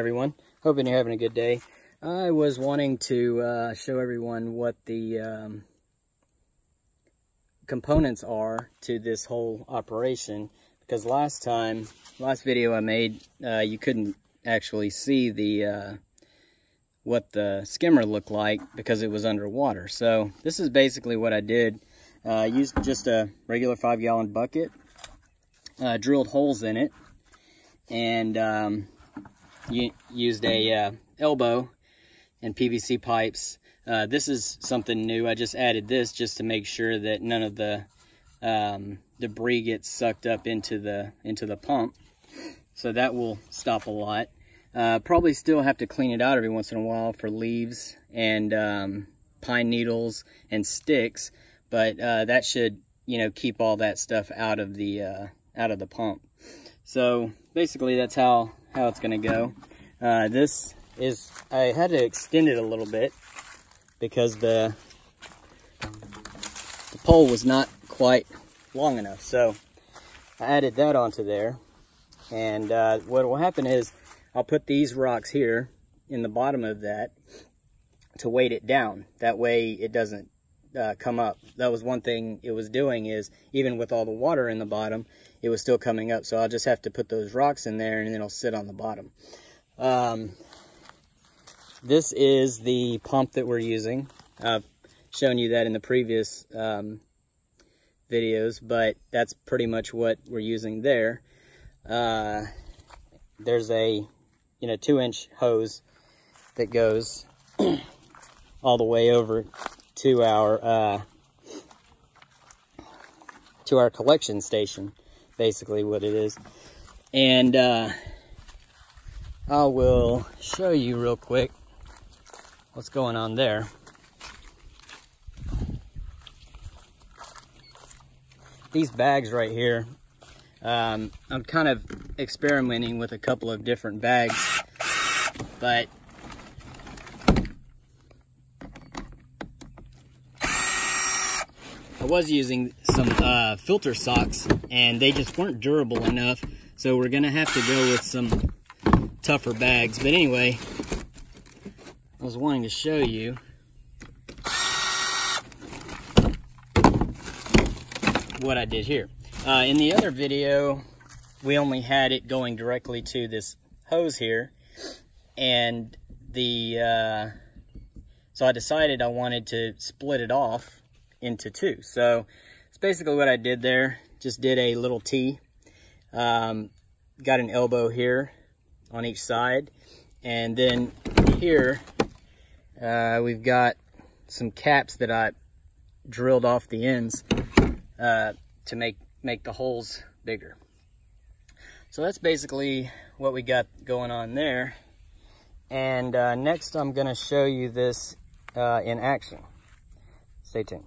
everyone. Hoping you're having a good day. I was wanting to uh, show everyone what the um, components are to this whole operation because last time last video i made uh, you couldn't actually see the uh, what the skimmer looked like because it was underwater. So this is basically what i did. Uh, I used just a regular five gallon bucket uh, drilled holes in it and um, used a uh, elbow and PVC pipes. Uh, this is something new. I just added this just to make sure that none of the um, debris gets sucked up into the into the pump. So that will stop a lot. Uh, probably still have to clean it out every once in a while for leaves and um, pine needles and sticks, but uh, that should you know keep all that stuff out of the uh, out of the pump. So basically that's how how it's gonna go. Uh, this is, I had to extend it a little bit because the, the pole was not quite long enough. So I added that onto there. And uh, what will happen is I'll put these rocks here in the bottom of that to weight it down. That way it doesn't uh, come up. That was one thing it was doing is even with all the water in the bottom, it was still coming up. So I'll just have to put those rocks in there and then it'll sit on the bottom. Um, this is the pump that we're using. I've shown you that in the previous um, videos, but that's pretty much what we're using there. Uh, there's a, you know, two inch hose that goes all the way over to our, uh, to our collection station, basically what it is. And, uh, I will show you real quick what's going on there. These bags right here, um, I'm kind of experimenting with a couple of different bags, but I was using some uh, filter socks and they just weren't durable enough. So we're gonna have to go with some tougher bags. But anyway, I was wanting to show you what I did here. Uh, in the other video, we only had it going directly to this hose here. And the, uh, so I decided I wanted to split it off into two. So it's basically what I did there. Just did a little T. Um, got an elbow here on each side. And then here, uh, we've got some caps that I drilled off the ends uh, to make, make the holes bigger. So that's basically what we got going on there. And uh, next I'm gonna show you this uh, in action. Stay tuned.